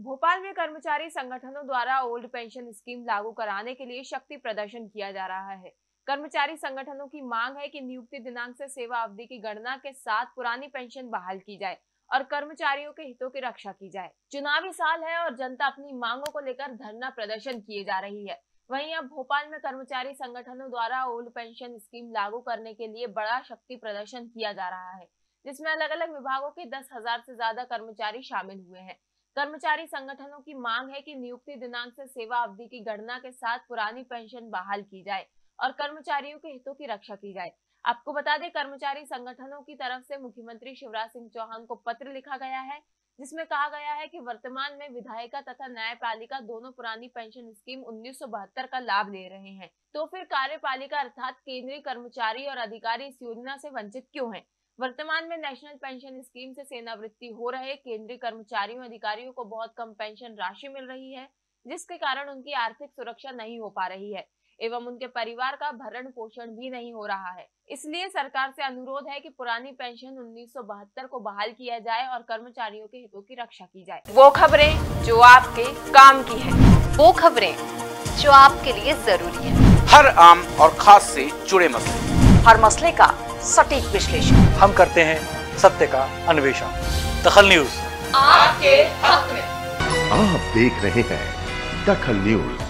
भोपाल में कर्मचारी संगठनों द्वारा ओल्ड पेंशन स्कीम लागू कराने के लिए शक्ति प्रदर्शन किया जा रहा है। कर्मचारी संगठनों की मांग है कि नियुक्ति दिनांक से सेवा अवधि की गणना के साथ पुरानी पेंशन बहाल की जाए और कर्मचारियों के हितों की रक्षा की जाए। चुनावी साल है और जनता अपनी मांगों को लेकर धरना प्रदर्शन किए जा रही है। वहीं अब भोपाल में कर्मचारी संगठनों द्वारा ओल्ड पेंशन स्कीम लागू करने के लिए बड़ा शक्ति प्रदर्शन किया जा रहा है, जिसमें अलग अलग विभागों के दस हज़ार से ज़्यादा कर्मचारी शामिल हुए हैं। कर्मचारी संगठनों की मांग है कि नियुक्ति दिनांक से सेवा अवधि की गणना के साथ पुरानी पेंशन बहाल की जाए और कर्मचारियों के हितों की रक्षा की जाए आपको बता दें, कर्मचारी संगठनों की तरफ़ से मुख्यमंत्री शिवराज सिंह चौहान को पत्र लिखा गया है, जिसमें कहा गया है कि वर्तमान में विधायिका तथा न्यायपालिका दोनों पुरानी पेंशन स्कीम उन्नीस सौ बहत्तर का लाभ ले रहे हैं तो फिर कार्यपालिका अर्थात केंद्रीय कर्मचारी और अधिकारी इस योजना से वंचित क्यों हैं? वर्तमान में नेशनल पेंशन स्कीम से सेनावृत्ति हो रहे केंद्रीय कर्मचारियों अधिकारियों को बहुत कम पेंशन राशि मिल रही है जिसके कारण उनकी आर्थिक सुरक्षा नहीं हो पा रही है एवं उनके परिवार का भरण पोषण भी नहीं हो रहा है। इसलिए सरकार से अनुरोध है कि पुरानी पेंशन उन्नीस सौ बहत्तर को बहाल किया जाए और कर्मचारियों के हितों की रक्षा की जाए। वो खबरें जो आपके काम की है वो खबरें जो आपके लिए ज़रूरी है। हर आम और खास से जुड़े मसले। हर मसले का सटीक विश्लेषण। हम करते हैं सत्य का अन्वेषण। दखल न्यूज़। आपके हक में। आप देख रहे हैं दखल न्यूज़।